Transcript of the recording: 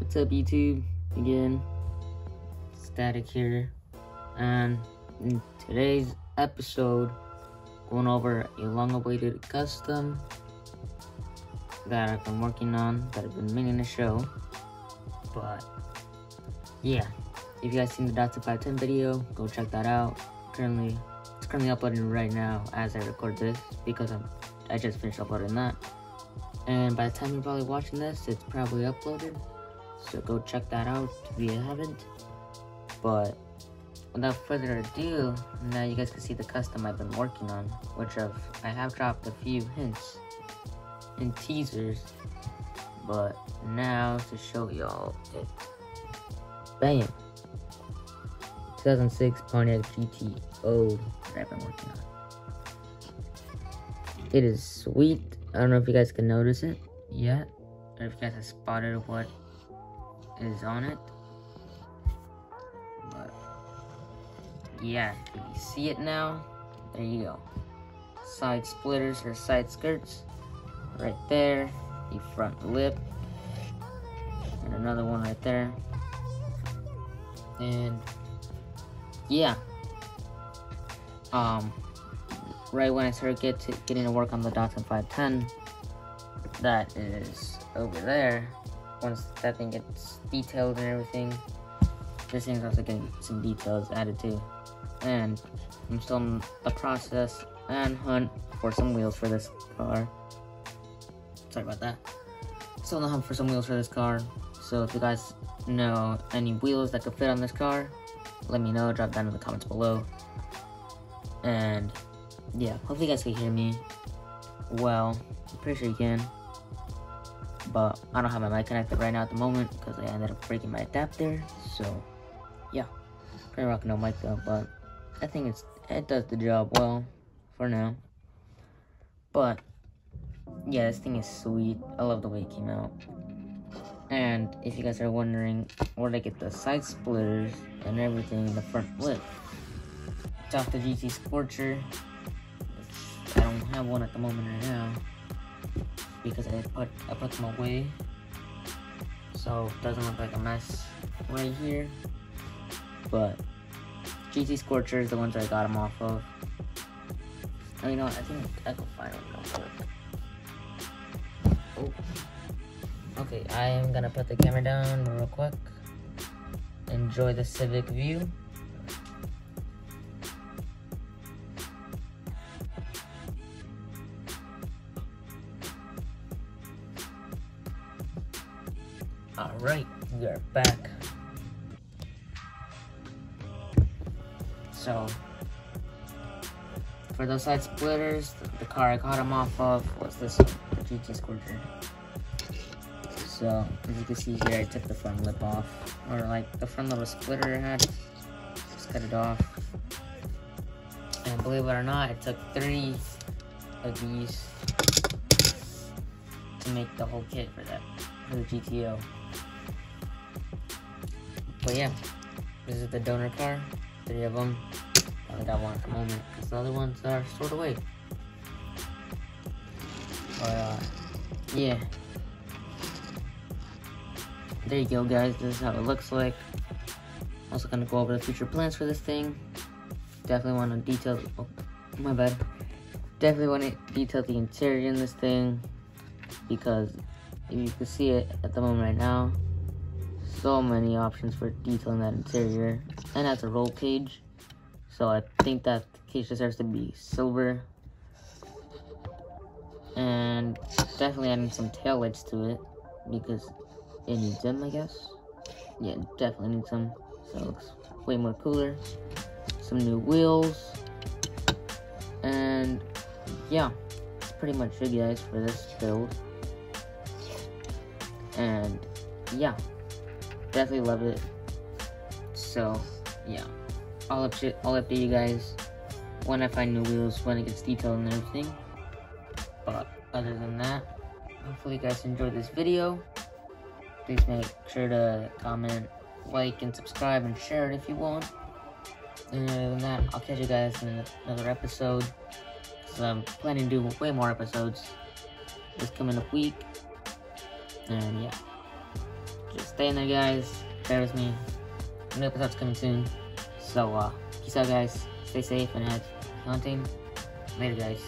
What's up YouTube? Again, Static here, and in today's episode, going over a long-awaited custom that I've been working on, that I've been meaning to show, but yeah, if you guys seen the Datsun 510 video, go check that out. Currently, it's currently uploading right now as I record this, because I'm, I just finished uploading that. And by the time you're probably watching this, it's probably uploaded. So go check that out if you haven't. But without further ado, now you guys can see the custom I've been working on, which I've, I have dropped a few hints and teasers. But now to show y'all it. Bam! 2006 Pontiac GTO that I've been working on. It is sweet. I don't know if you guys can notice it yet, or if you guys have spotted what is on it. But yeah, you see it now, there you go. Side splitters or side skirts, right there. The front lip, and another one right there. And yeah, um, right when I started get to, getting to work on the Datsun 510 that is over there, once that thing gets detailed and everything, this thing's also getting some details added to. And I'm still in the process and hunt for some wheels for this car. Sorry about that. Still in the hunt for some wheels for this car. So if you guys know any wheels that could fit on this car, let me know. Drop down in the comments below. And yeah, hopefully you guys can hear me well. I'm pretty sure you can. But I don't have my mic connected right now at the moment because I ended up breaking my adapter. So yeah, pretty rocking no mic though. But I think it's it does the job well for now. But yeah, this thing is sweet. I love the way it came out. And if you guys are wondering where to get the side splitters and everything in the front lip, it's off the GT Scorcher. I don't have one at the moment right now because I put I put them away, so it doesn't look like a mess right here. But GT Scorcher is the ones I got them off of. Oh, you know what? I think I can find them real quick. Oh. Okay, I am gonna put the camera down real quick. Enjoy the Civic view. Alright, we are back. So, for those side splitters, the, the car I caught them off of was this GT Scorcher. So, as you can see here, I took the front lip off, or like the front little splitter it had, just cut it off. And believe it or not, it took three of these to make the whole kit for that, for the GTO. But yeah, this is the donor car. Three of them. I only got one at the moment because the other ones are stored away. But uh, yeah. There you go, guys. This is how it looks like. Also gonna go over the future plans for this thing. Definitely want to detail. Oh, my bad. Definitely want to detail the interior in this thing because if you can see it at the moment right now, so many options for detailing that interior. And that's a roll cage. So I think that cage deserves to be silver. And definitely adding some tail lights to it. Because it needs them, I guess. Yeah, definitely needs them. So it looks way more cooler. Some new wheels. And yeah, that's pretty much it guys for this build. And yeah definitely love it. So, yeah. I'll update, I'll update you guys when I find new wheels, when it gets detailed and everything. But other than that, hopefully you guys enjoyed this video. Please make sure to comment, like, and subscribe, and share it if you want. And other than that, I'll catch you guys in another episode. Because I'm planning to do way more episodes this coming up week. And yeah. Stay in there, guys. Bear with me. New episode's coming soon. So, uh, peace out, guys. Stay safe and have hunting. Later, guys.